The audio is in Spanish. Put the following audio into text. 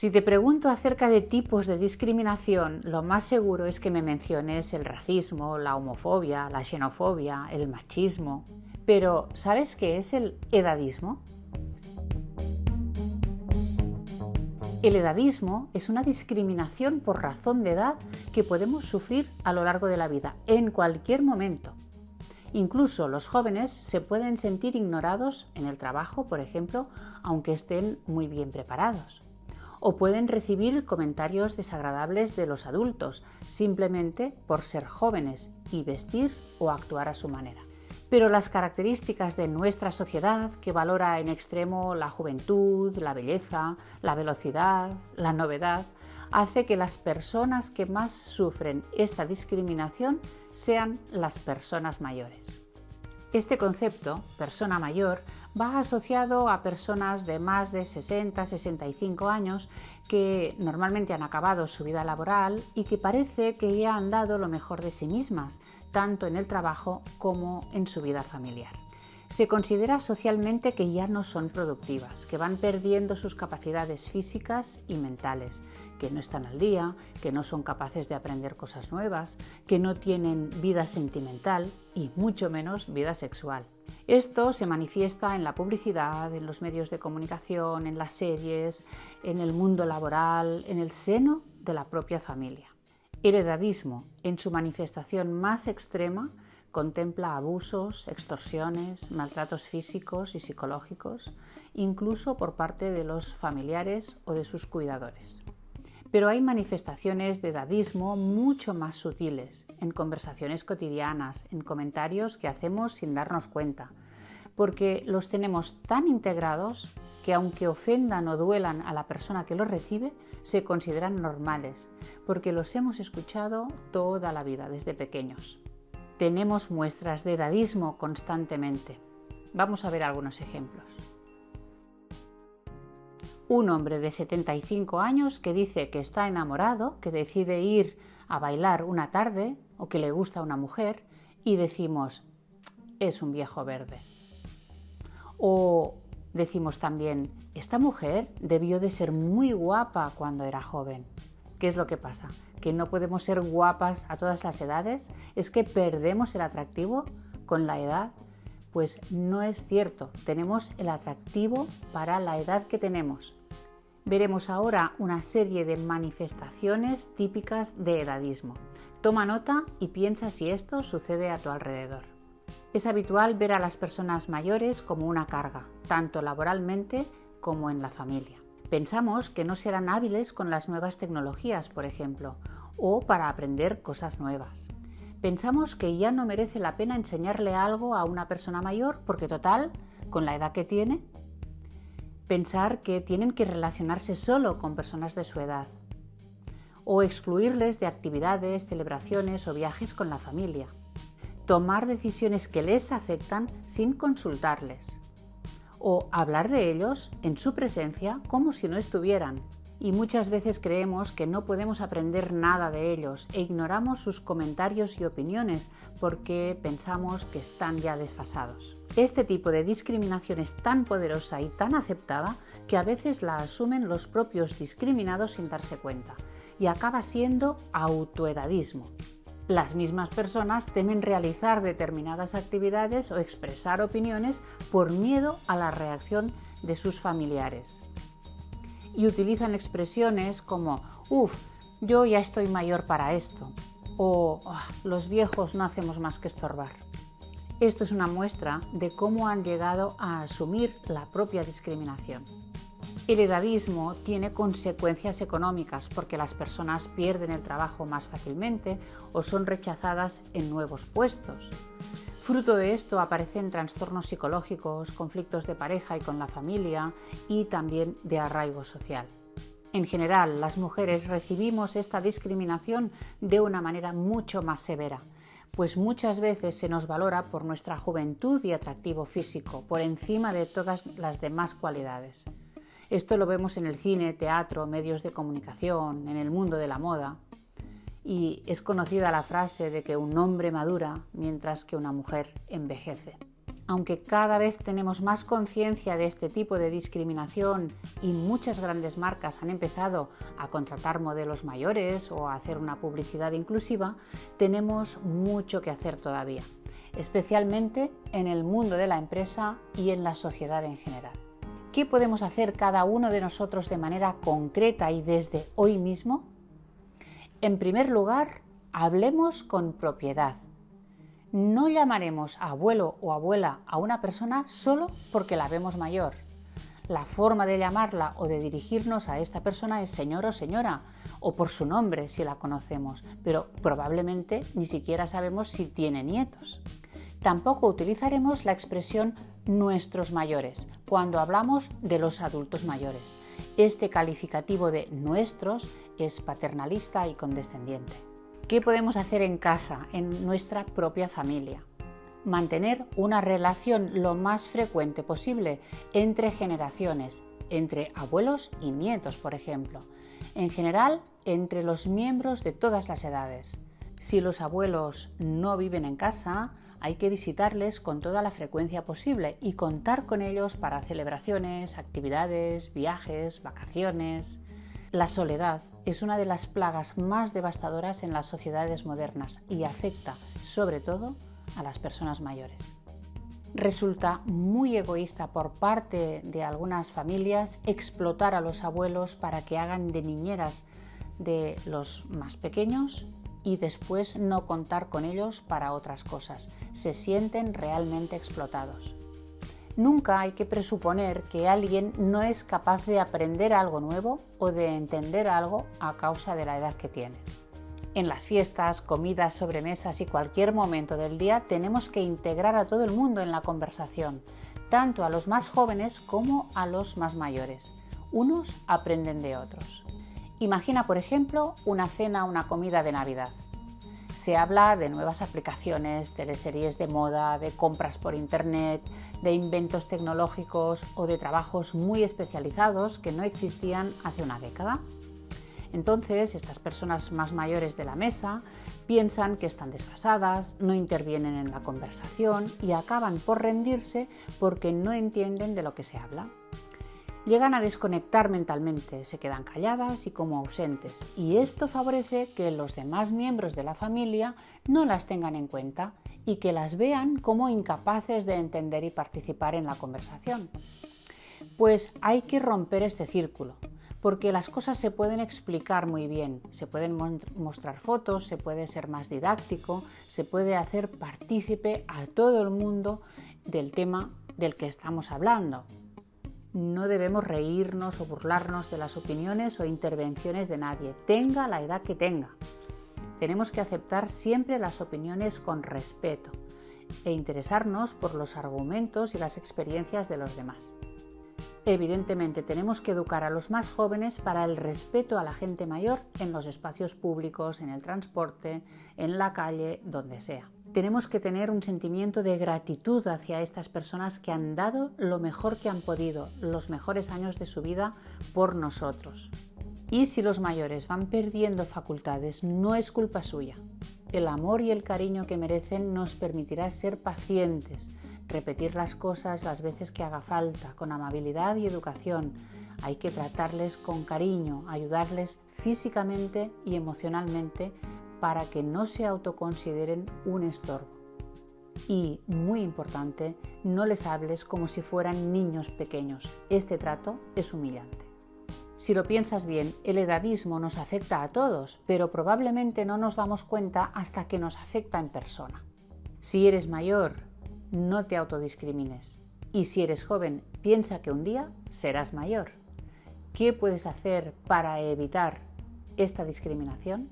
Si te pregunto acerca de tipos de discriminación, lo más seguro es que me menciones el racismo, la homofobia, la xenofobia, el machismo. Pero, ¿sabes qué es el edadismo? El edadismo es una discriminación por razón de edad que podemos sufrir a lo largo de la vida, en cualquier momento. Incluso los jóvenes se pueden sentir ignorados en el trabajo, por ejemplo, aunque estén muy bien preparados. O pueden recibir comentarios desagradables de los adultos, simplemente por ser jóvenes y vestir o actuar a su manera pero las características de nuestra sociedad, que valora en extremo la juventud, la belleza, la velocidad, la novedad, hace que las personas que más sufren esta discriminación sean las personas mayores. Este concepto, persona mayor, va asociado a personas de más de 60-65 años que normalmente han acabado su vida laboral y que parece que ya han dado lo mejor de sí mismas, tanto en el trabajo como en su vida familiar. Se considera socialmente que ya no son productivas, que van perdiendo sus capacidades físicas y mentales, que no están al día, que no son capaces de aprender cosas nuevas, que no tienen vida sentimental y mucho menos vida sexual. Esto se manifiesta en la publicidad, en los medios de comunicación, en las series, en el mundo laboral, en el seno de la propia familia. El edadismo, en su manifestación más extrema, contempla abusos, extorsiones, maltratos físicos y psicológicos, incluso por parte de los familiares o de sus cuidadores. Pero hay manifestaciones de dadismo mucho más sutiles, en conversaciones cotidianas, en comentarios que hacemos sin darnos cuenta, porque los tenemos tan integrados que aunque ofendan o duelan a la persona que los recibe, se consideran normales, porque los hemos escuchado toda la vida, desde pequeños. Tenemos muestras de dadismo constantemente. Vamos a ver algunos ejemplos un hombre de 75 años que dice que está enamorado, que decide ir a bailar una tarde o que le gusta una mujer y decimos, es un viejo verde. O decimos también, esta mujer debió de ser muy guapa cuando era joven. ¿Qué es lo que pasa? ¿Que no podemos ser guapas a todas las edades? ¿Es que perdemos el atractivo con la edad? Pues no es cierto, tenemos el atractivo para la edad que tenemos. Veremos ahora una serie de manifestaciones típicas de edadismo. Toma nota y piensa si esto sucede a tu alrededor. Es habitual ver a las personas mayores como una carga, tanto laboralmente como en la familia. Pensamos que no serán hábiles con las nuevas tecnologías, por ejemplo, o para aprender cosas nuevas. Pensamos que ya no merece la pena enseñarle algo a una persona mayor porque total, con la edad que tiene, pensar que tienen que relacionarse solo con personas de su edad o excluirles de actividades, celebraciones o viajes con la familia. Tomar decisiones que les afectan sin consultarles o hablar de ellos en su presencia como si no estuvieran. Y muchas veces creemos que no podemos aprender nada de ellos e ignoramos sus comentarios y opiniones porque pensamos que están ya desfasados. Este tipo de discriminación es tan poderosa y tan aceptada que a veces la asumen los propios discriminados sin darse cuenta y acaba siendo autoedadismo. Las mismas personas temen realizar determinadas actividades o expresar opiniones por miedo a la reacción de sus familiares. Y utilizan expresiones como, uff, yo ya estoy mayor para esto, o ah, los viejos no hacemos más que estorbar. Esto es una muestra de cómo han llegado a asumir la propia discriminación. El edadismo tiene consecuencias económicas porque las personas pierden el trabajo más fácilmente o son rechazadas en nuevos puestos. Fruto de esto aparecen trastornos psicológicos, conflictos de pareja y con la familia y también de arraigo social. En general, las mujeres recibimos esta discriminación de una manera mucho más severa pues muchas veces se nos valora por nuestra juventud y atractivo físico, por encima de todas las demás cualidades. Esto lo vemos en el cine, teatro, medios de comunicación, en el mundo de la moda. Y es conocida la frase de que un hombre madura mientras que una mujer envejece. aunque cada vez tenemos más conciencia de este tipo de discriminación y muchas grandes marcas han empezado a contratar modelos mayores o a hacer una publicidad inclusiva, tenemos mucho que hacer todavía, especialmente en el mundo de la empresa y en la sociedad en general. ¿Qué podemos hacer cada uno de nosotros de manera concreta y desde hoy mismo? En primer lugar, hablemos con propiedad no llamaremos abuelo o abuela a una persona solo porque la vemos mayor. La forma de llamarla o de dirigirnos a esta persona es señor o señora, o por su nombre si la conocemos, pero probablemente ni siquiera sabemos si tiene nietos. Tampoco utilizaremos la expresión nuestros mayores cuando hablamos de los adultos mayores. Este calificativo de nuestros es paternalista y condescendiente. ¿Qué podemos hacer en casa, en nuestra propia familia? Mantener una relación lo más frecuente posible entre generaciones, entre abuelos y nietos, por ejemplo. En general, entre los miembros de todas las edades. Si los abuelos no viven en casa, hay que visitarles con toda la frecuencia posible y contar con ellos para celebraciones, actividades, viajes, vacaciones. La soledad es una de las plagas más devastadoras en las sociedades modernas y afecta sobre todo a las personas mayores. Resulta muy egoísta por parte de algunas familias explotar a los abuelos para que hagan de niñeras de los más pequeños y después no contar con ellos para otras cosas. Se sienten realmente explotados. Nunca hay que presuponer que alguien no es capaz de aprender algo nuevo o de entender algo a causa de la edad que tiene. En las fiestas, comidas, sobremesas y cualquier momento del día tenemos que integrar a todo el mundo en la conversación, tanto a los más jóvenes como a los más mayores. Unos aprenden de otros. Imagina, por ejemplo, una cena una comida de Navidad. Se habla de nuevas aplicaciones, teleseries de moda, de compras por Internet, de inventos tecnológicos o de trabajos muy especializados que no existían hace una década. Entonces, estas personas más mayores de la mesa piensan que están desfasadas, no intervienen en la conversación y acaban por rendirse porque no entienden de lo que se habla llegan a desconectar mentalmente, se quedan calladas y como ausentes, y esto favorece que los demás miembros de la familia no las tengan en cuenta y que las vean como incapaces de entender y participar en la conversación. Pues hay que romper este círculo, porque las cosas se pueden explicar muy bien, se pueden mostrar fotos, se puede ser más didáctico, se puede hacer partícipe a todo el mundo del tema del que estamos hablando, no debemos reírnos o burlarnos de las opiniones o intervenciones de nadie, tenga la edad que tenga. Tenemos que aceptar siempre las opiniones con respeto e interesarnos por los argumentos y las experiencias de los demás. Evidentemente tenemos que educar a los más jóvenes para el respeto a la gente mayor en los espacios públicos, en el transporte, en la calle, donde sea tenemos que tener un sentimiento de gratitud hacia estas personas que han dado lo mejor que han podido, los mejores años de su vida por nosotros. Y si los mayores van perdiendo facultades, no es culpa suya. El amor y el cariño que merecen nos permitirá ser pacientes, repetir las cosas las veces que haga falta, con amabilidad y educación. Hay que tratarles con cariño, ayudarles físicamente y emocionalmente para que no se autoconsideren un estorbo. Y, muy importante, no les hables como si fueran niños pequeños. Este trato es humillante. Si lo piensas bien, el edadismo nos afecta a todos, pero probablemente no nos damos cuenta hasta que nos afecta en persona. Si eres mayor, no te autodiscrimines. Y si eres joven, piensa que un día serás mayor. ¿Qué puedes hacer para evitar esta discriminación?